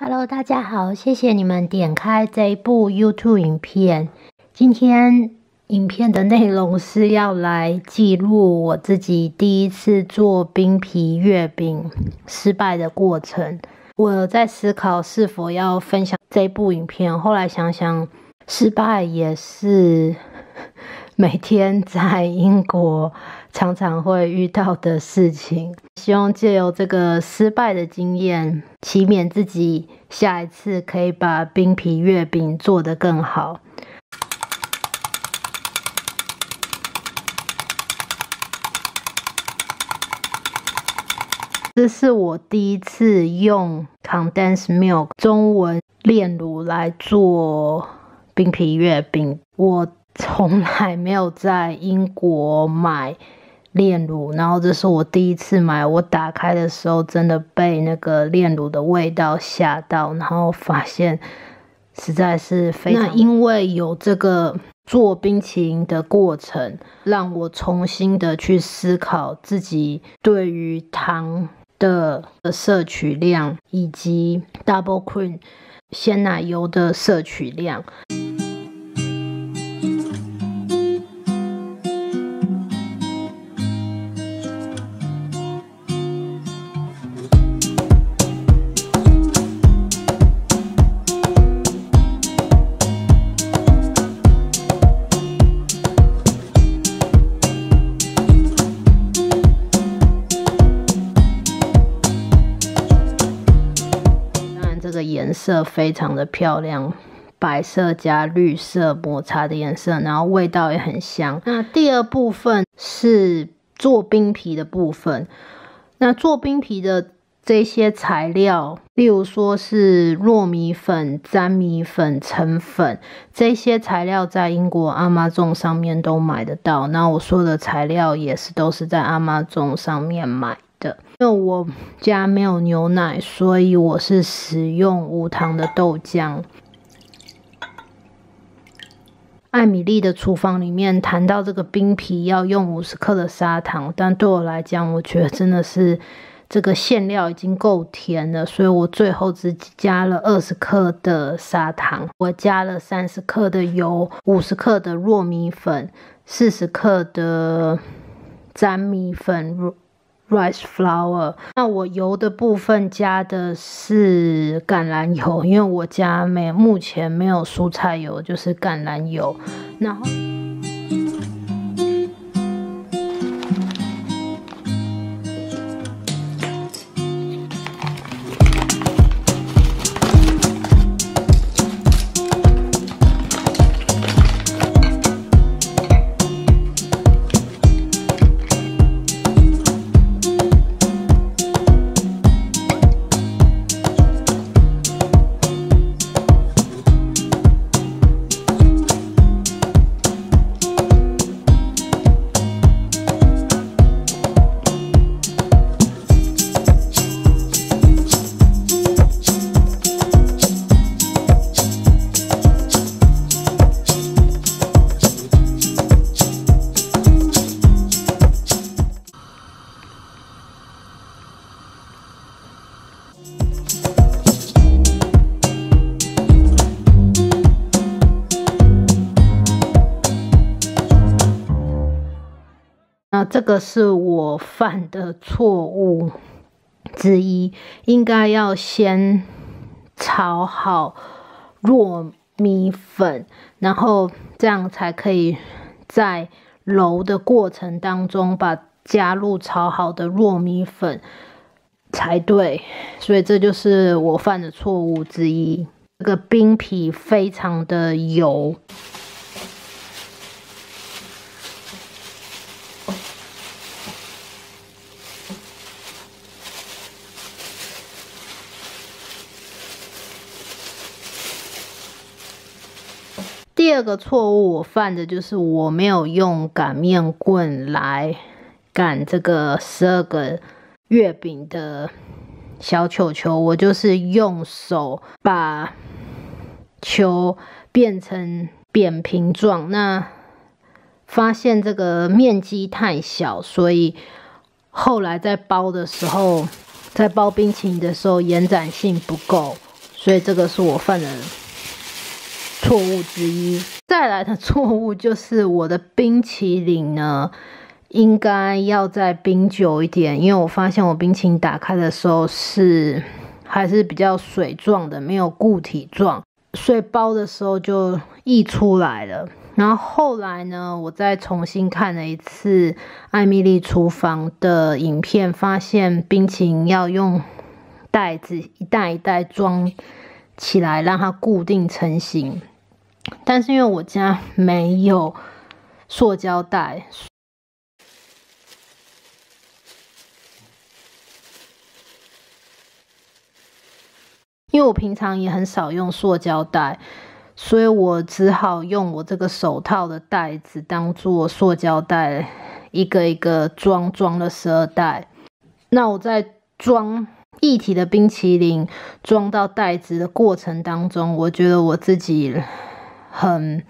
Hello，大家好，谢谢你们点开这一部 YouTube 影片。今天影片的内容是要来记录我自己第一次做冰皮月饼失败的过程。我在思考是否要分享这部影片，后来想想，失败也是 每天在英国常常会遇到的事情。希望借由这个失败的经验，祈勉自己下一次可以把冰皮月饼做得更好。这是我第一次用 condensed milk 中文炼乳来做冰皮月饼。我从来没有在英国买炼乳，然后这是我第一次买。我打开的时候真的被那个炼乳的味道吓到，然后发现实在是非常。那因为有这个做冰淇淋的过程，让我重新的去思考自己对于糖。的摄取量以及 double cream 鲜奶油的摄取量。色非常的漂亮，白色加绿色抹茶的颜色，然后味道也很香。那第二部分是做冰皮的部分。那做冰皮的这些材料，例如说是糯米粉、粘米粉、成粉，这些材料在英国阿妈粽上面都买得到。那我说的材料也是都是在阿妈粽上面买。的，因为我家没有牛奶，所以我是使用无糖的豆浆。艾米丽的厨房里面谈到这个冰皮要用五十克的砂糖，但对我来讲，我觉得真的是这个馅料已经够甜了，所以我最后只加了二十克的砂糖，我加了三十克的油，五十克的糯米粉，四十克的粘米粉。Rice flour，那我油的部分加的是橄榄油，因为我家没目前没有蔬菜油，就是橄榄油，然后。那这个是我犯的错误之一，应该要先炒好糯米粉，然后这样才可以在揉的过程当中把加入炒好的糯米粉才对，所以这就是我犯的错误之一。这个冰皮非常的油。第二个错误我犯的就是我没有用擀面棍来擀这个十二个月饼的小球球，我就是用手把球变成扁平状。那发现这个面积太小，所以后来在包的时候，在包冰淇淋的时候延展性不够。所以这个是我犯的错误之一。再来的错误就是我的冰淇淋呢，应该要再冰久一点，因为我发现我冰淇淋打开的时候是还是比较水状的，没有固体状，所以包的时候就溢出来了。然后后来呢，我再重新看了一次艾米丽厨房的影片，发现冰淇淋要用袋子一袋一袋装起来，让它固定成型。但是因为我家没有塑胶袋，因为我平常也很少用塑胶袋。所以我只好用我这个手套的袋子当做塑胶袋，一个一个装，装了十二袋。那我在装一体的冰淇淋装到袋子的过程当中，我觉得我自己很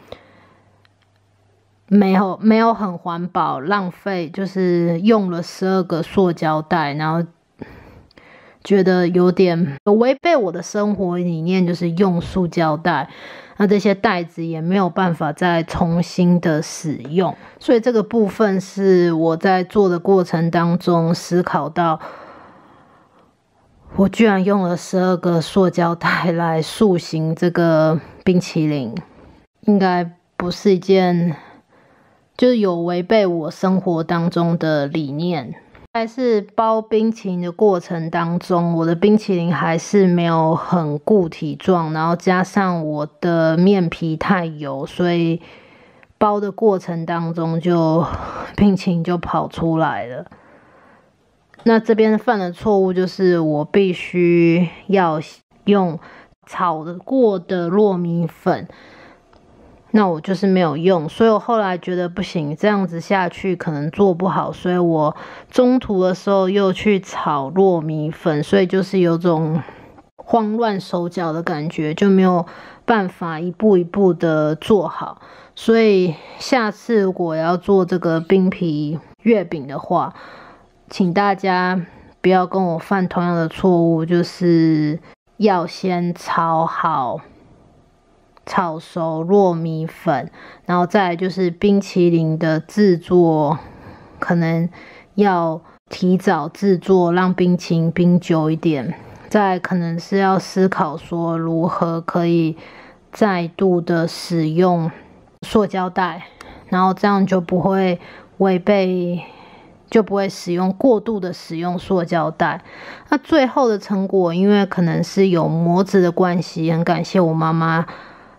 没有没有很环保，浪费，就是用了十二个塑胶袋，然后觉得有点违背我的生活理念，就是用塑胶袋。那这些袋子也没有办法再重新的使用，所以这个部分是我在做的过程当中思考到，我居然用了十二个塑胶袋来塑形这个冰淇淋，应该不是一件，就是有违背我生活当中的理念。但是包冰淇淋的过程当中，我的冰淇淋还是没有很固体状，然后加上我的面皮太油，所以包的过程当中就冰淇淋就跑出来了。那这边犯的错误就是我必须要用炒过的糯米粉。那我就是没有用，所以我后来觉得不行，这样子下去可能做不好，所以我中途的时候又去炒糯米粉，所以就是有种慌乱手脚的感觉，就没有办法一步一步的做好。所以下次如果要做这个冰皮月饼的话，请大家不要跟我犯同样的错误，就是要先炒好。炒熟糯米粉，然后再就是冰淇淋的制作，可能要提早制作，让冰淇淋冰久一点。再可能是要思考说如何可以再度的使用塑胶袋，然后这样就不会违背，就不会使用过度的使用塑胶袋。那最后的成果，因为可能是有模子的关系，很感谢我妈妈。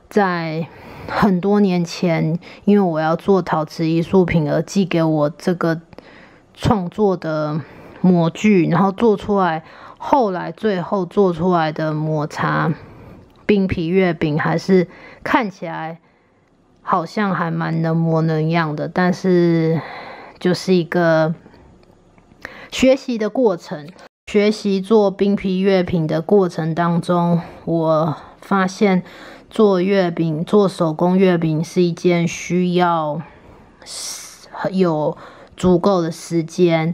在很多年前，因为我要做陶瓷艺术品而寄给我这个创作的模具，然后做出来，后来最后做出来的抹茶冰皮月饼，还是看起来好像还蛮能模能样的，但是就是一个学习的过程。学习做冰皮月饼的过程当中，我发现。做月饼，做手工月饼是一件需要有足够的时间，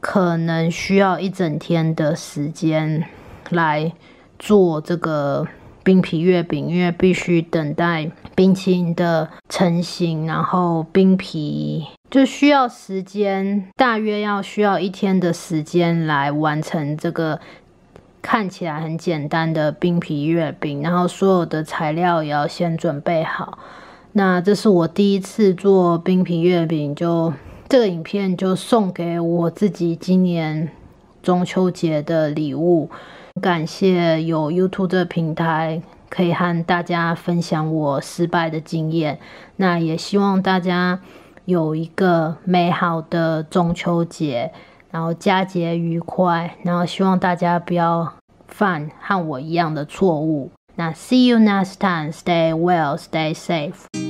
可能需要一整天的时间来做这个冰皮月饼，因为必须等待冰淇淋的成型，然后冰皮就需要时间，大约要需要一天的时间来完成这个。看起来很简单的冰皮月饼，然后所有的材料也要先准备好。那这是我第一次做冰皮月饼，就这个影片就送给我自己今年中秋节的礼物。感谢有 YouTube 的平台可以和大家分享我失败的经验。那也希望大家有一个美好的中秋节。然后佳节愉快，然后希望大家不要犯和我一样的错误。那 see you next time. Stay well, stay safe.